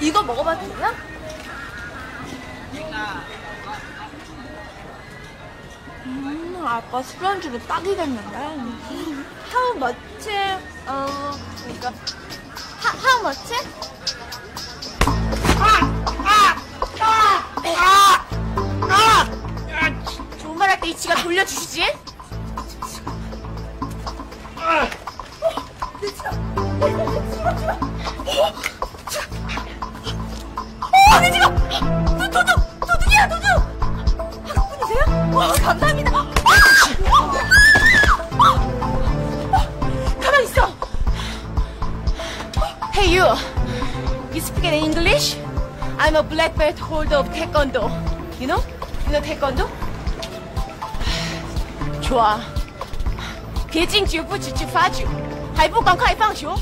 이거 먹어봐도 돼요? 음, 아까 술안주로 딱이겠는데. How much? 어, 그러니까 하, how much? 좋은 말 할 때 이 지가 돌려주시지? 어, 내 지갑! 도, 도둑! 도둑이야, 도둑! 학생분이세요? 와, 감사합니다. 아! 가만 있어. Hey, you. You speak in English? I'm a black belt holder of taekwondo. You know? You know taekwondo? 아, 좋아. 别进绝不止去发酒，还不赶快放球？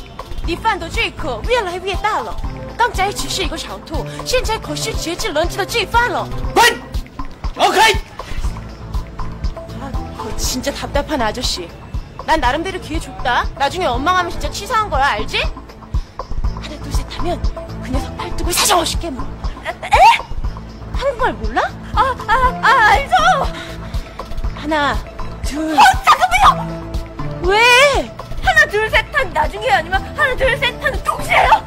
你犯的罪可越来越大了。刚才只是一个小偷，现在可是节制人质的罪犯了。 관! 오케이! 아, 그 진짜 답답한 아저씨. 난 나름대로 기회 줬다. 나중에 원망하면 진짜 치사한 거야, 알지? 하나, 둘, 셋 하면 그 녀석 팔뚝을 사정없이 뭐. 에? 에? 한국말 몰라? 아, 아, 아, 알죠! 하나, 둘. 어, 잠깐만요! 왜? 하나, 둘, 셋 한 나중에 아니면 하나, 둘, 셋 하는 동시에요?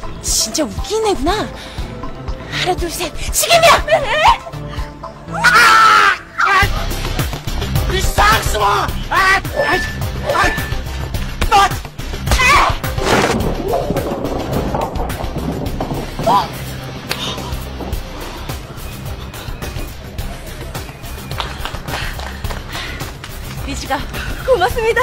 너 진짜 웃긴 애구나. 하나, 둘, 셋. 지금이야! 이 쌍스모! 아! 아! 아! 너! 리즈가 고맙습니다.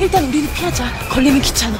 일단 우리는 피하자. 걸리면 귀찮아.